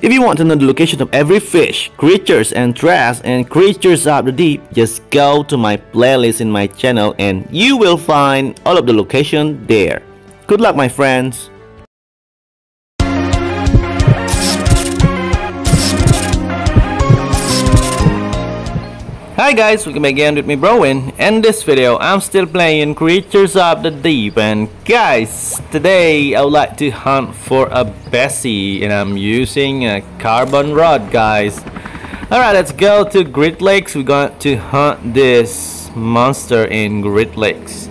If you want to know the location of every fish, creatures and trash and creatures of the deep, just go to my playlist in my channel and you will find all of the location there. Good luck my friends! Hi guys, welcome again with me Browen. In this video, I'm still playing Creatures of the Deep and guys, today I would like to hunt for a Bessie and I'm using a carbon rod guys. Alright, let's go to Great Lakes. We're going to hunt this monster in Great Lakes.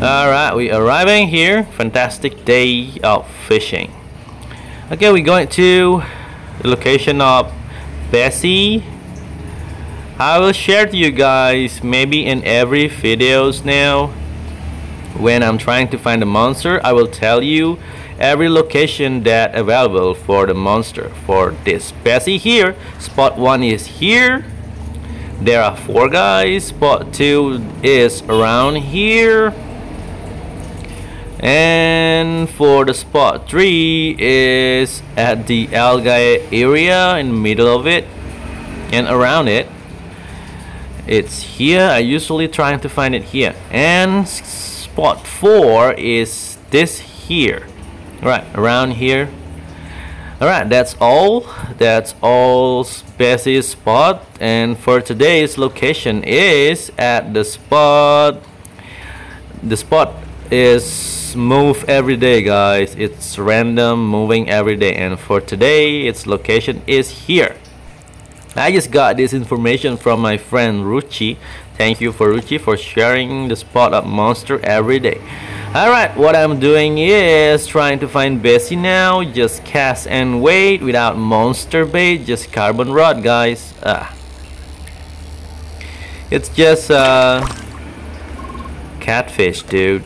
Alright, we're arriving here. Fantastic day of fishing. Okay, we're going to the location of Bessie I will share to you guys maybe in every videos now when I'm trying to find a monster I will tell you every location that available for the monster. For this Bessie here spot 1 is here. There are four guys spot 2 is around here. And for the spot 3 is at the algae area in the middle of it and around it it's here. I usually trying to find it here. And spot 4 is this here. Right around here. Alright that's all. That's all species spot. And for today's location is at the spot. The spot is move every day guys. It's random moving every day. And for today its location is here I just got this information from my friend Ruchi. Thank you for Ruchi for sharing the spot of monster every day. Alright, what I'm doing is trying to find Bessie now. Just cast and wait without monster bait. Just carbon rod, guys. Ah. It's just uh, catfish, dude.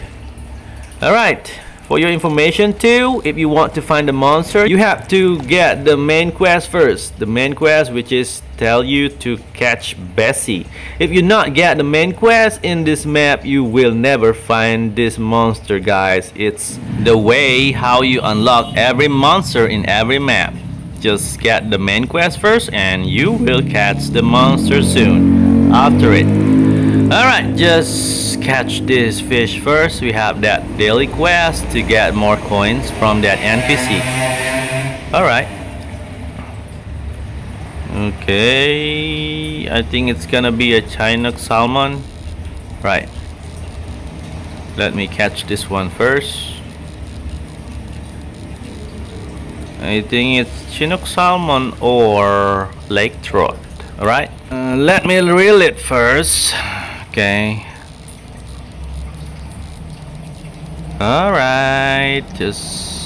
Alright. For your information too, if you want to find the monster, you have to get the main quest first. The main quest which is tell you to catch Bessie. If you not get the main quest in this map, you will never find this monster guys. It's the way how you unlock every monster in every map. Just get the main quest first and you will catch the monster soon after it. Alright, just catch this fish first. We have that daily quest to get more coins from that NPC. Alright. Okay, I think it's gonna be a Chinook salmon. Right. Let me catch this one first. I think it's Chinook salmon or lake trout. Alright. Uh, let me reel it first okay alright just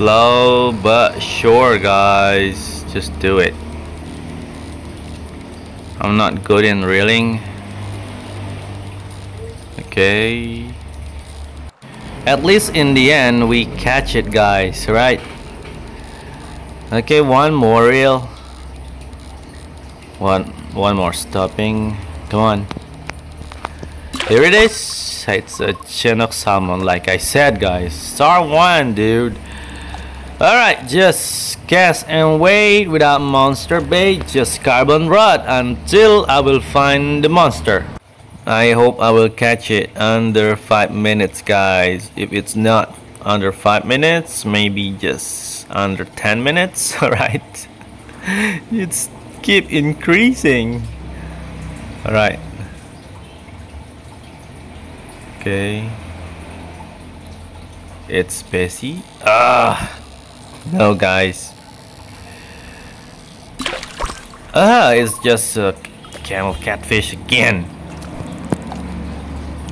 slow but sure guys. Just do it. I'm not good in reeling. Okay. At least in the end we catch it guys right? Okay one more reel. One one more stopping. Come on here it is. It's a Chinook salmon, like I said, guys. Star one, dude. Alright, just cast and wait without monster bait, just carbon rod until I will find the monster. I hope I will catch it under 5 minutes, guys. If it's not under 5 minutes, maybe just under 10 minutes, alright? it's keep increasing. Alright. Okay. It's Bessie. Ah, no, guys. Ah, it's just a camel catfish again.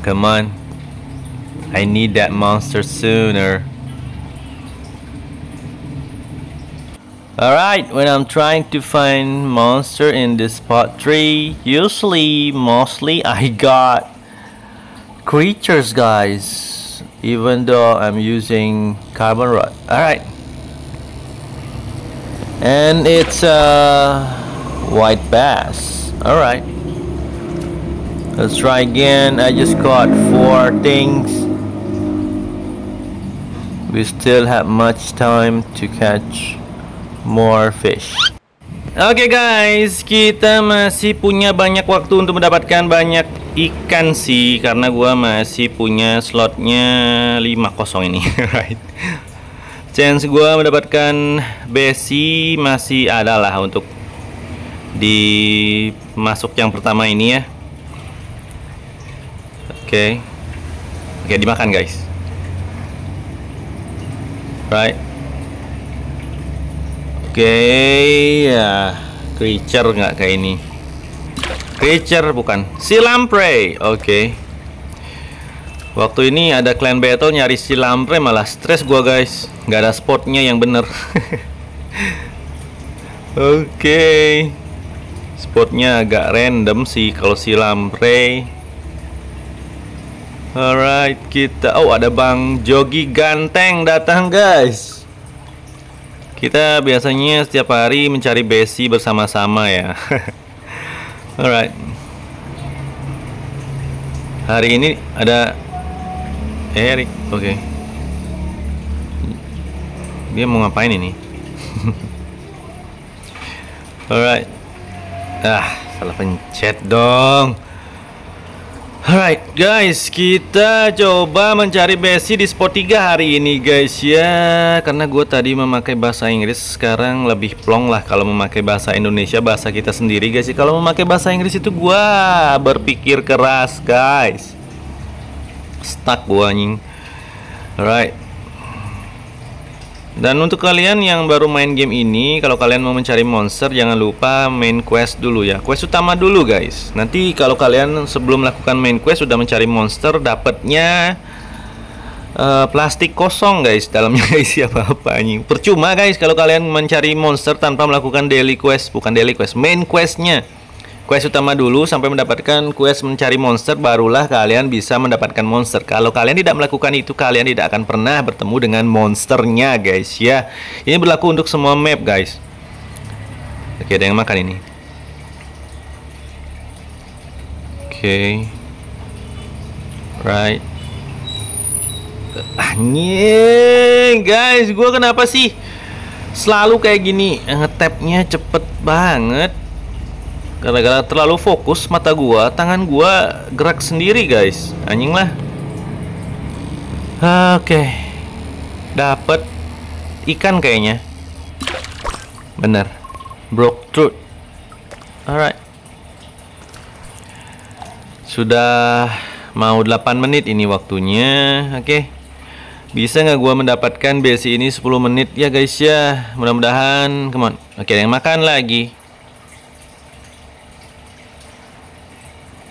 Come on. I need that monster sooner. Alright, when I'm trying to find monster in this spot tree, usually, mostly, I got creatures guys even though I'm using carbon rod. Alright and it's a white bass. Alright let's try again. I just caught four things. We still have much time to catch more fish. Oke okay guys, kita masih punya banyak waktu untuk mendapatkan banyak ikan sih karena gua masih punya slotnya 5 kosong ini, right? Chance gua mendapatkan besi masih ada lah untuk di masuk yang pertama ini ya. Oke. Okay. Oke, okay, dimakan guys. Right okay, ya creature nggak kayak ini creature bukan si lamprey oke okay. waktu ini ada clan battle nyari si lamprey malah stress gua guys nggak ada spotnya yang bener oke okay. spotnya agak random sih kalau si lamprey alright kita oh ada bang jogi ganteng datang guys kita biasanya setiap hari mencari besi bersama-sama ya. Alright. Hari ini ada Erik. Oke. Okay. Dia mau ngapain ini? Alright. Ah, salah pencet dong. Alright guys, kita coba mencari besi di spot 3 hari ini guys ya. Karena gue tadi memakai bahasa Inggris, sekarang lebih plong lah kalau memakai bahasa Indonesia, bahasa kita sendiri guys Kalau memakai bahasa Inggris itu gue berpikir keras guys. Stuck gue anjing. Alright dan untuk kalian yang baru main game ini, kalau kalian mau mencari monster, jangan lupa main quest dulu ya. Quest utama dulu guys. Nanti kalau kalian sebelum melakukan main quest sudah mencari monster, dapatnya uh, plastik kosong guys. Dalamnya isi apa-apa ini. Percuma guys kalau kalian mencari monster tanpa melakukan daily quest, bukan daily quest, main questnya quest utama dulu sampai mendapatkan quest mencari monster barulah kalian bisa mendapatkan monster. Kalau kalian tidak melakukan itu kalian tidak akan pernah bertemu dengan monsternya guys ya. Ini berlaku untuk semua map guys. Oke ada yang makan ini. Oke. Right. Anjing guys gue kenapa sih selalu kayak gini? Ngetapnya cepet banget Gara-gara terlalu fokus mata gua, tangan gua gerak sendiri, guys. Anjing lah. Oke. Okay. Dapat ikan kayaknya. Bener. Broke truth. Alright. Sudah mau 8 menit ini waktunya. Oke. Okay. Bisa nggak gua mendapatkan besi ini 10 menit ya guys ya. Mudah-mudahan. Come on. Oke, okay, yang makan lagi.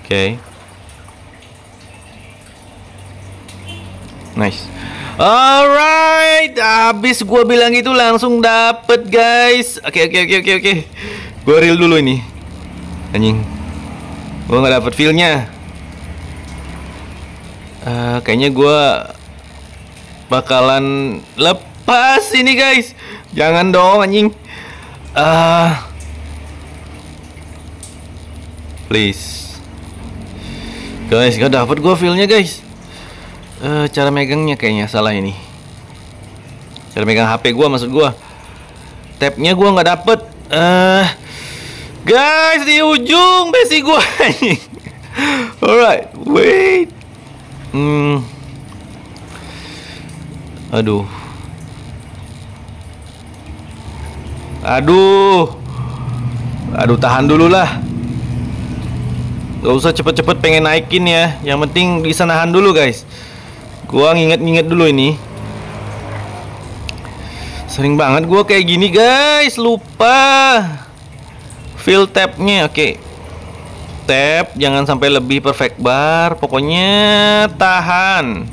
Okay. nice. Alright habis gua bilang itu langsung dapet guys. Oke okay, oke okay, oke okay, oke oke. Gua real dulu ini. Anjing. Gua nggak dapet feelnya. Uh, kayaknya gua bakalan lepas ini guys. Jangan dong anjing. Uh, please Guys, gak dapet gue feelnya guys. Uh, cara megangnya kayaknya salah ini. Cara megang HP gue maksud gue. Tapnya gue nggak dapet. Uh, guys di ujung besi gue. Alright, wait. Hmm. Aduh. Aduh. Aduh tahan dulu lah. Gak usah cepet-cepet pengen naikin ya. Yang penting bisa nahan dulu guys. Gua nginget-nginget dulu ini. Sering banget gua kayak gini guys. Lupa. Fill tapnya oke. Okay. Tap jangan sampai lebih perfect bar. Pokoknya tahan.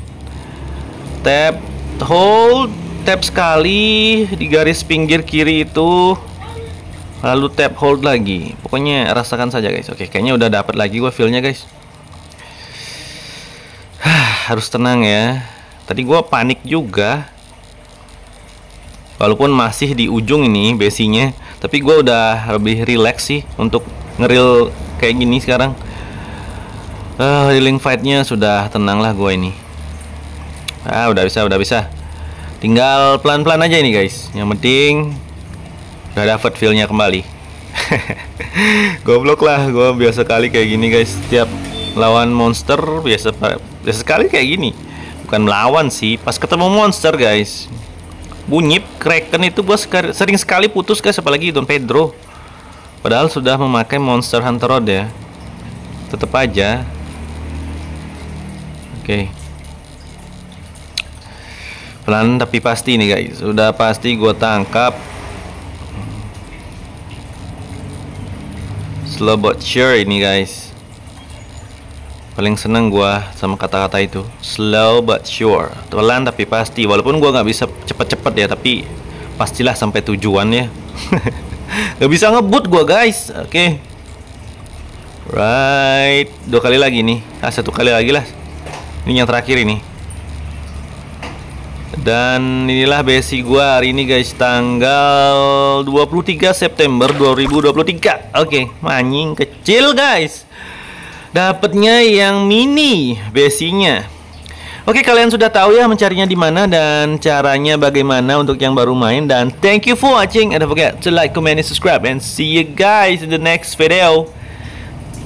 Tap Hold. Tap sekali Di garis pinggir kiri itu lalu tap hold lagi. Pokoknya rasakan saja guys. Oke kayaknya udah dapat lagi gua feelnya guys. Harus tenang ya. Tadi gua panik juga. Walaupun masih di ujung ini besinya tapi gua udah lebih relax sih untuk ngeril kayak gini sekarang. Uh, healing fightnya sudah tenang lah gua ini. Ah udah bisa udah bisa. Tinggal pelan-pelan aja ini guys. Yang penting Udah dapat feelnya kembali. Goblok lah, gue biasa kali kayak gini guys. Setiap lawan monster biasa biasa sekali kayak gini. Bukan melawan sih, pas ketemu monster guys. Bunyip, Kraken itu gue sering sekali putus guys, apalagi Don Pedro. Padahal sudah memakai Monster Hunter Rod ya. Tetap aja. Oke. Okay. Pelan tapi pasti nih guys. Sudah pasti gue tangkap. Slow but sure ini guys. Paling seneng gue sama kata-kata itu. Slow but sure. Pelan tapi pasti. Walaupun gue nggak bisa cepet-cepet ya, tapi pastilah sampai tujuan ya. gak bisa ngebut gue guys. Oke. Okay. Right, dua kali lagi nih. Ah, satu kali lagi lah. Ini yang terakhir ini. Dan inilah besi gua hari ini guys tanggal 23 September 2023. Oke, okay, kecil guys. Dapatnya yang mini besinya. Oke, okay, kalian sudah tahu ya mencarinya di mana dan caranya bagaimana untuk yang baru main dan thank you for watching and don't forget to like, comment, and subscribe and see you guys in the next video.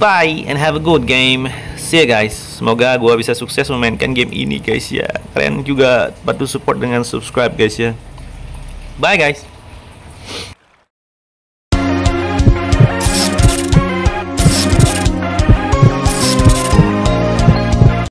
Bye and have a good game. See ya guys. Semoga gue bisa sukses memainkan game ini guys ya. Kalian juga bantu support dengan subscribe guys ya. Bye guys.